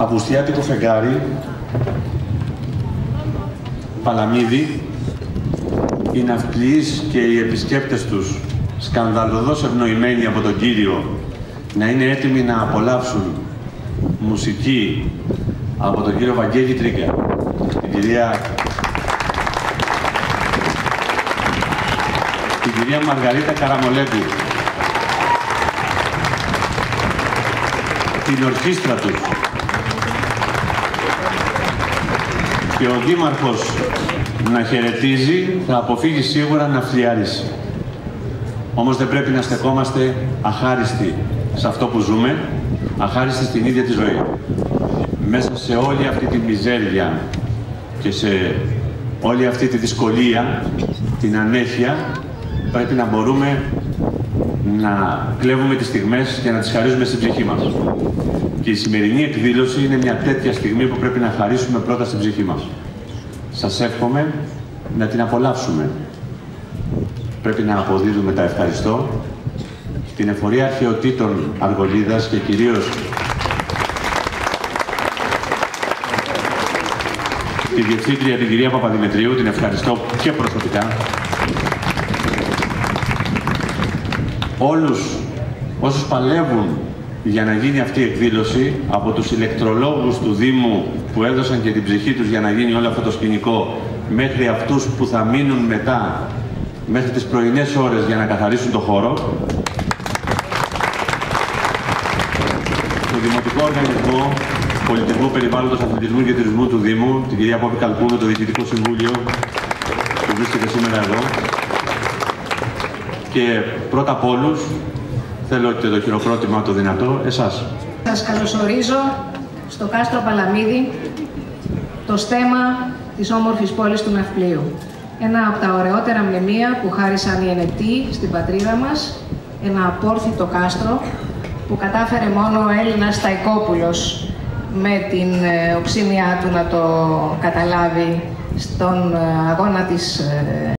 Αυγουστιάτικο φεγγάρι, Παλαμίδη, οι ναυπλιείς και οι επισκέπτες τους σκανδαλωδώς ευνοημένοι από τον Κύριο να είναι έτοιμοι να απολαύσουν μουσική από τον κύριο Βαγγέλη Τρίγκα, την κυρία, την κυρία Μαργαρίτα Καραμολέτη, την ορχήστρα τους και ο Δήμαρχος να χαιρετίζει θα αποφύγει σίγουρα να φλιαρίσει. Όμως δεν πρέπει να στεκόμαστε αχάριστοι σε αυτό που ζούμε, αχάριστοι στην ίδια τη ζωή. Μέσα σε όλη αυτή τη μιζέρια και σε όλη αυτή τη δυσκολία, την ανέχεια, πρέπει να μπορούμε να κλέβουμε τις στιγμές και να τις χαρίζουμε στην ψυχή μας. Και η σημερινή εκδήλωση είναι μια τέτοια στιγμή που πρέπει να χαρίσουμε πρώτα στην ψυχή μας. Σας εύχομαι να την απολαύσουμε. Πρέπει να αποδίδουμε τα ευχαριστώ στην εφορία αρχαιοτήτων Αργολίδας και κυρίως τη Διευθύντρια την κυρία Παπαδημητρίου, την ευχαριστώ και προσωπικά. Όλους όσους παλεύουν για να γίνει αυτή η εκδήλωση από τους ηλεκτρολόγους του Δήμου που έδωσαν και την ψυχή τους για να γίνει όλο αυτό το σκηνικό μέχρι αυτούς που θα μείνουν μετά μέχρι τις πρωινές ώρες για να καθαρίσουν το χώρο. Το Δημοτικό Οργανισμό Πολιτισμού Περιβάλλοντος Αθλητισμού και Τουρισμού του Δήμου, την κυρία Πόπη Καλπούδο, το Διοικητικό Συμβούλιο που βρίσκεται σήμερα εδώ. Και πρώτα απ' όλους θέλω και το χειροκρότημα το δυνατό, εσάς. Σας καλωσορίζω στο Κάστρο Παλαμίδη, το στέμα της όμορφης πόλης του Ναυπλίου. Ένα από τα ωραιότερα μνημεία που χάρισαν οι ενετοί στην πατρίδα μας, ένα απόρθητο κάστρο που κατάφερε μόνο ο Έλληνας Σταϊκόπουλος με την ε, οξύμιά του να το καταλάβει στον ε, αγώνα της ε,